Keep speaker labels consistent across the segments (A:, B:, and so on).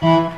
A: when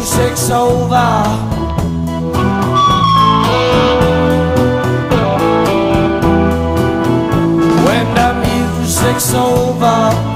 A: music's over. When the music's over,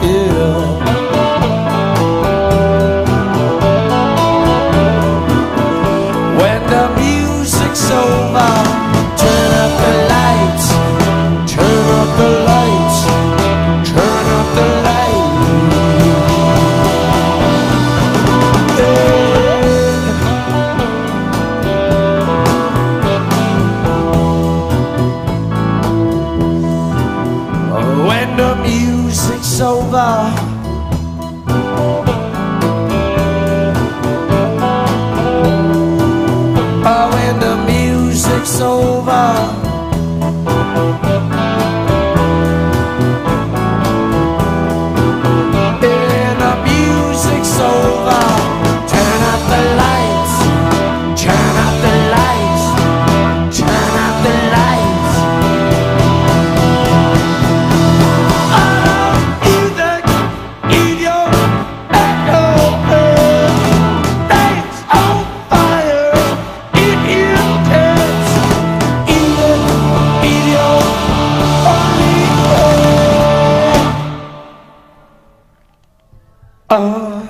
A: uh,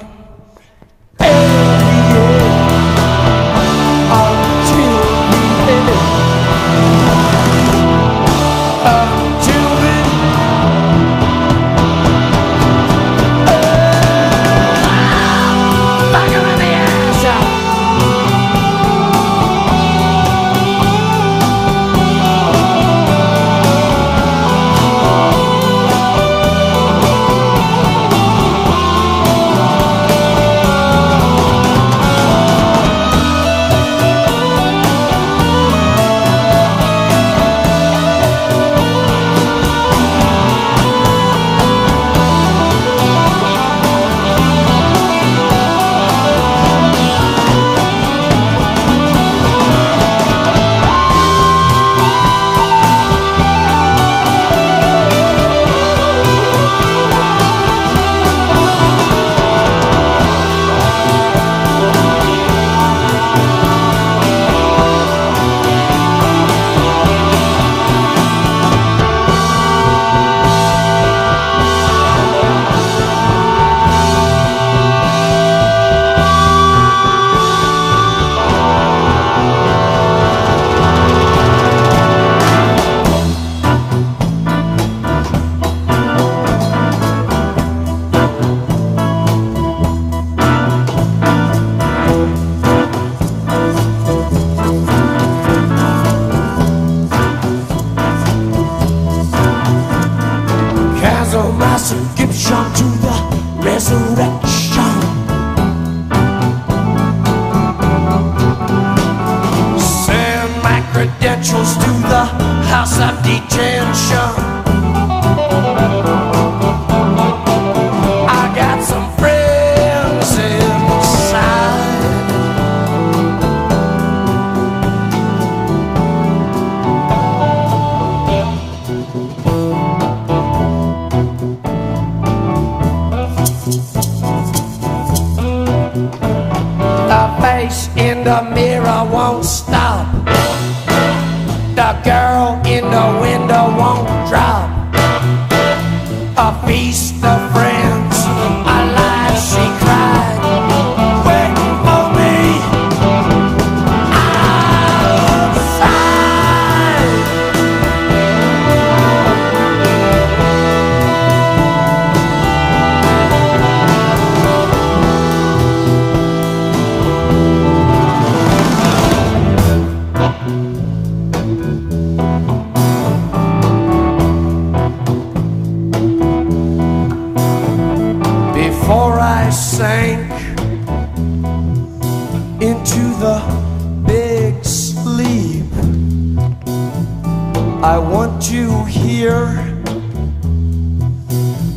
A: I want you here.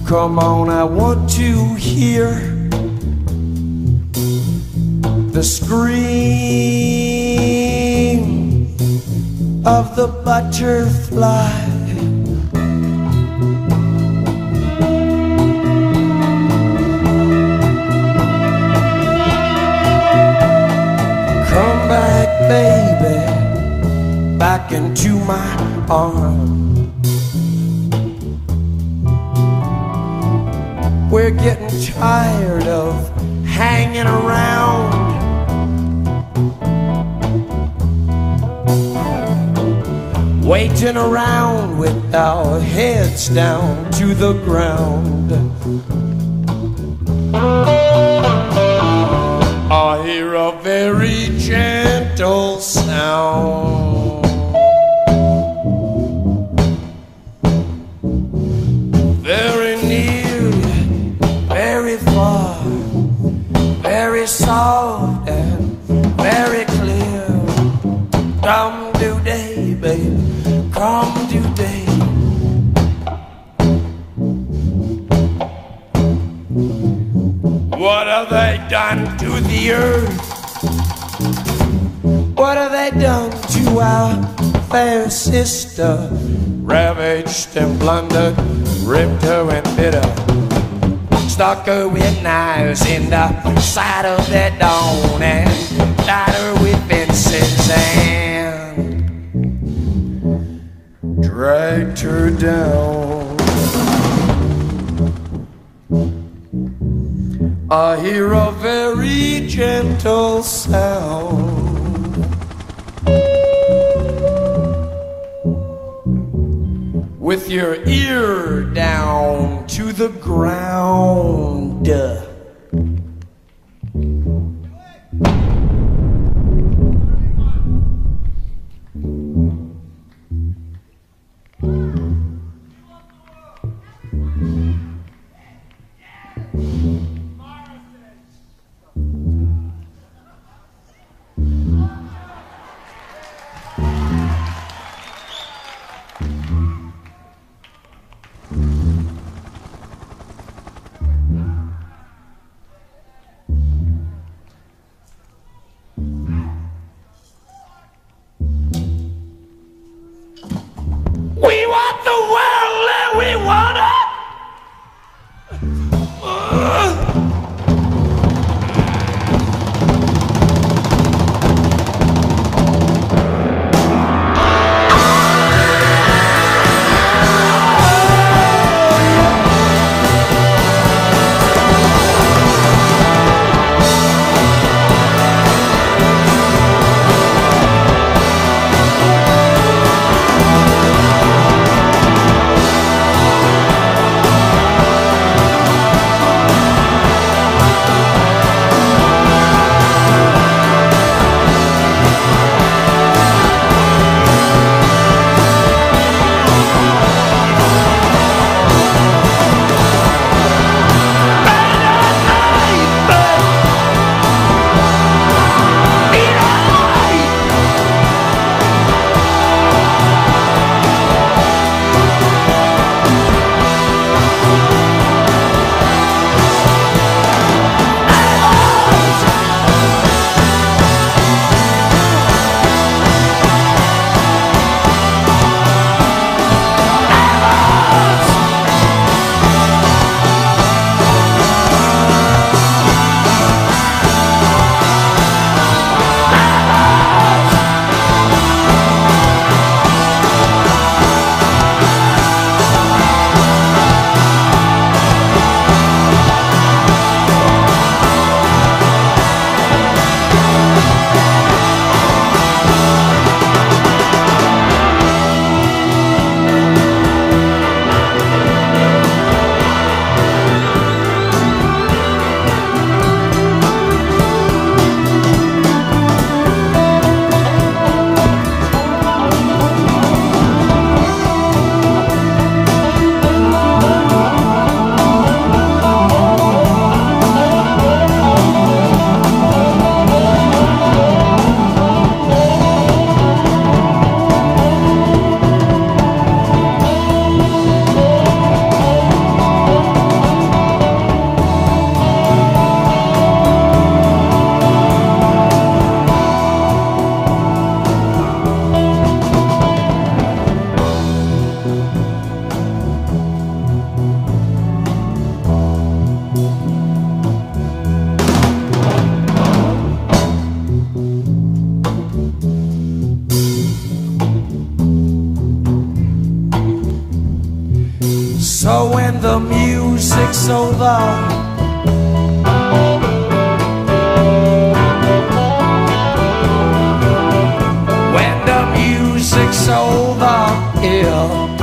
A: Come on, I want you here. the scream of the butterfly. Come back, baby, back into my arms. We're getting tired of hanging around. Waiting around with our heads down to the ground. I hear a very gentle sound. Today, baby, come today. What have they done to the earth? What have they done to our fair sister? Ravaged and plundered, ripped her and bit her. Stuck her with knives in the side of their dawn and tied her with fences and down. I hear a very gentle sound. With your ear down to the ground. Over, when the music's over, yeah.